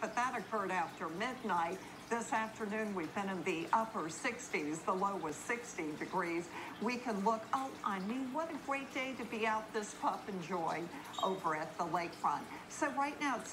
but that occurred after midnight. This afternoon, we've been in the upper 60s. The low was 60 degrees. We can look, oh, I mean, what a great day to be out this pup and joy over at the lakefront. So right now, it's